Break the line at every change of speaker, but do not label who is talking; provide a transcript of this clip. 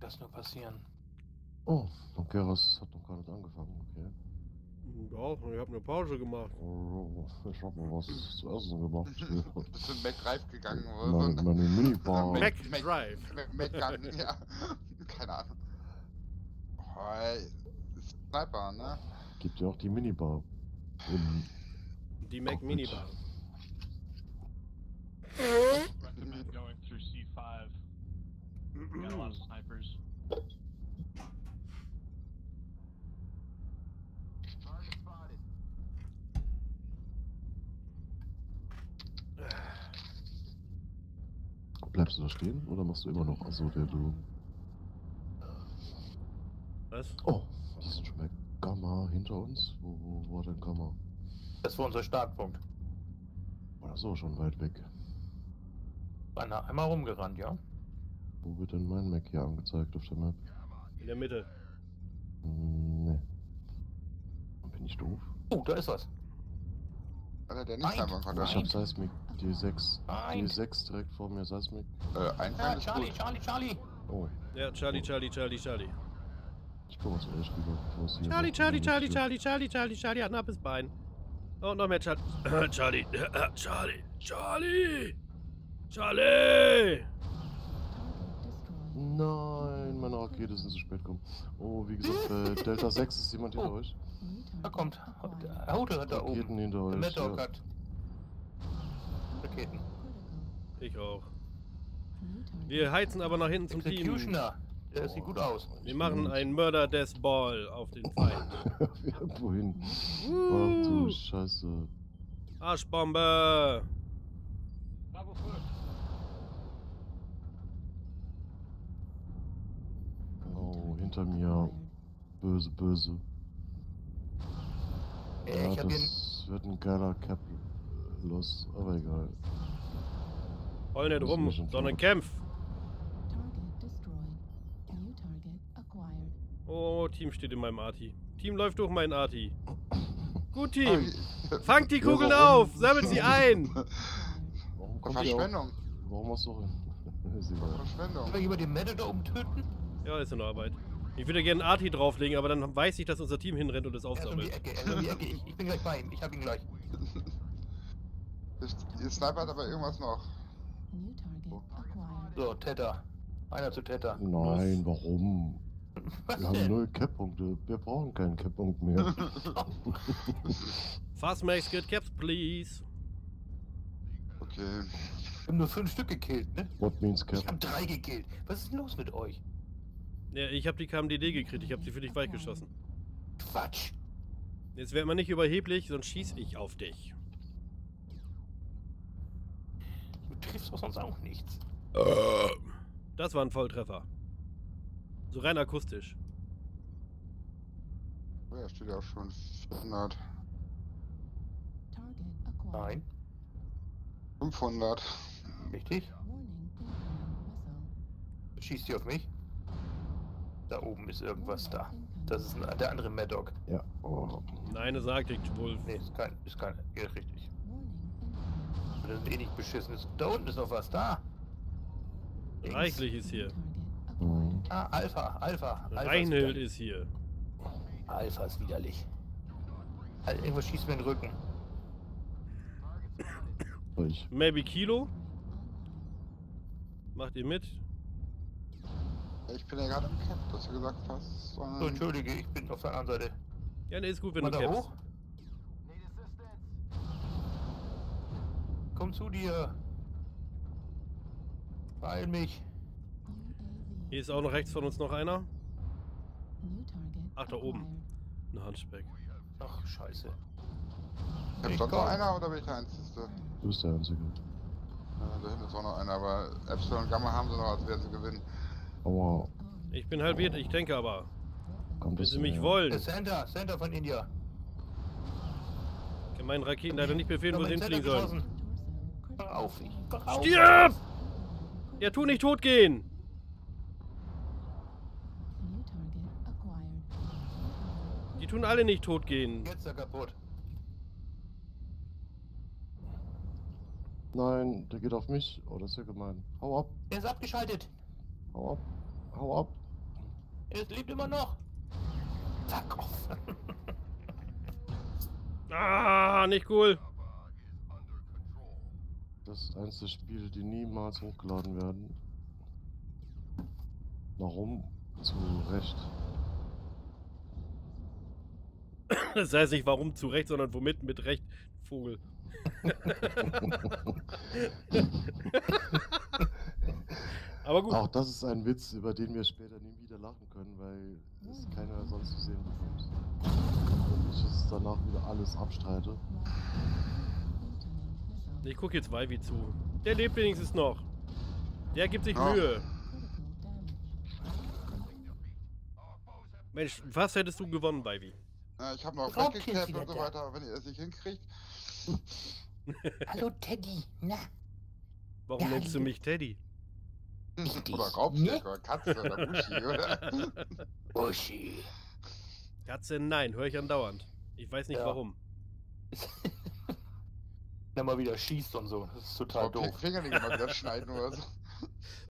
das nur passieren?
Oh, und Geras hat noch gar nicht angefangen, okay.
Doch, ich habe eine Pause gemacht.
Oh, ich hab mal was zu essen gemacht.
Bist du in McDrive gegangen oder
meine,
so?
meine Minibar.
Mac-
Mac Drive.
Mac- McGangen, ja. Keine Ahnung. Oh, Sniper, ne?
Gibt ja auch die Minibar.
Die Mac. Minibar.
Got a lot of snipers.
Bleibst du da stehen oder machst du immer noch? Achso, der du.
Was?
Oh, die sind schon bei Gamma hinter uns. Wo, wo war denn Gamma?
Das war unser Startpunkt.
War das so schon weit weg?
Einer einmal rumgerannt, ja?
Wo wird denn mein Mac hier angezeigt auf der Map?
In der Mitte.
Hm, Nee. Bin ich doof?
Oh, da ist was.
Alter, der nicht
Nein.
snipern
Ich
konnte.
hab Seismic. D6.
Nein.
D6 direkt vor mir, Seismic.
Äh,
Ja,
Einfall ist
Charlie,
gut.
Charlie, Charlie.
Oh,
Ja, Charlie, Charlie, Charlie, Charlie.
ich komme zuerst rüber, bevor es hier.
Charlie, Charlie, Charlie. Charlie, Charlie, Charlie, Charlie hat ein abes Bein. Oh, noch mehr Charlie. Charlie, Charlie, Charlie, Charlie.
Nein, meine Rakete sind zu spät gekommen. Oh, wie gesagt, äh, Delta 6 ist jemand hinter
Oh.
euch.
Da kommt. Haute hat da oben.
Raketen hinter euch.
Dog
Ja.
hat Raketen.
Ich auch. Wir heizen aber nach hinten zum Team.
Der sieht gut aus.
Wir machen einen Murder Death Ball auf den Feind.
Wohin? Ach du Scheiße.
Arschbombe.
Double foot.
Oh, hinter mir. Böse, böse.
Äh,
Ja,
ich hab hier
das wird ein geiler Cap los, aber egal.
Heul nicht
Das
rum, sondern kämpf. Oh, Team steht in meinem Arti. Team läuft durch meinen Arti. Gut, Team. Fangt die
Ja,
Kugeln
warum?
auf. Sammelt sie ein.
Verschwendung.
Warum hast du egal.
Verschwendung.
Soll ich über den Mad da oben töten?
Ja, ist in Arbeit. Ich würde gerne einen Arti drauflegen, aber dann weiß ich, dass unser Team hinrennt und es
Er ist um die
aufsammelt.
Ecke, er ist um die Ecke. Ich, ich bin gleich bei ihm. Ich hab ihn gleich.
Ist- Ihr snipert aber irgendwas noch.
New target acquired.
So, Teta. Einer zu Teta.
Nein, warum?
Was
Wir haben
denn?
null Cap-Punkte. Wir brauchen keinen Cap-Punkt mehr.
Fast makes good caps, please.
Okay.
Wir haben nur fünf Stück gekillt, ne?
What means Cap?
Ich hab drei gekillt. Was ist denn los mit euch?
Ja, ich habe die KMDD gekriegt. Ich habe sie für dich weichgeschossen.
Quatsch.
Jetzt werd mal nicht überheblich, sonst schieß ich auf dich.
Du triffst doch sonst auch nichts.
Das war ein Volltreffer. So rein akustisch.
Oh ja, steht ja auch schon 400.
Target acquired.
Nein.
500.
Richtig? Schießt die auf mich? Da oben ist irgendwas da. Das ist ein, der andere Mad Dog.
Ja. Oh.
Nein, das sagte ich, Wolf.
Nee, ist kein. Ist kein. Ja, richtig. Das ist eh nicht beschissen. Ist, da unten ist noch was da. Links.
Reichlich ist hier.
Mhm.
Ah, Alpha, Alpha. Alpha
Reinhild
widerlich.
ist hier.
Alpha ist widerlich. Halt, irgendwas schießt mir in den Rücken.
Maybe Kilo? Macht ihr mit?
Ich bin ja gerade im Cap, dass du gesagt hast.
So, entschuldige, ich bin auf der anderen Seite.
Ja, ne, ist gut, wenn
Mal
du
da hoch? Komm zu dir. Beeil mich.
Hier ist auch noch rechts von uns noch einer. Ach, da oben. Ein Handspeck.
Ach, scheiße. Ich
sonst noch einer oder bin ich der Einzige?
Du bist der Einzige.
Ja, da hinten ist auch noch einer, aber Epsilon und Gamma haben sie noch, als werden sie gewinnen.
Aua.
Ich bin halbiert, ich denke aber.
Komm,
Wenn sie mich
näher.
wollen.
Center, Center von India.
Ich kann meinen Raketen leider nicht befehlen, wo
Ich
sie hinfliegen sollen.
Auf, ich.
Stirb! Ja, tu nicht tot gehen! Die tun alle nicht tot gehen.
Jetzt ist er kaputt.
Nein, der geht auf mich. Oh, das ist ja gemein. Hau ab,
Er ist abgeschaltet.
Hau ab, hau ab.
Er lebt immer noch. Fuck off.
Ah, nicht cool.
Das ist eins der Spiele, die niemals hochgeladen werden. Warum? Zu Recht.
Das heißt nicht warum zu Recht, sondern womit mit Recht. Vogel. Aber gut.
Auch das ist ein Witz, über den wir später nie wieder lachen können, weil es keiner sonst zu sehen bekommt. Und ich es danach wieder alles abstreite.
Ich gucke jetzt Vivi zu. Der lebt wenigstens noch. Der gibt sich
Ja.
Mühe. Mensch, was hättest du gewonnen, Vivi?
Ja, ich habe noch
Rob
weggekehrt
ist
und so weiter, aber wenn ihr es nicht hinkriegt.
Hallo Teddy. Na,
Warum
Ja,
nennst du mich Teddy?
Richtig.
Oder Raubstick
Ne?
oder Katze oder Muschi, oder?
Uschi.
Katze, nein, höre ich andauernd. Ich weiß nicht
Ja.
warum.
Wenn man wieder schießt und so. Das ist total
Oh,
doof.
Fingernägel mal wieder schneiden oder so.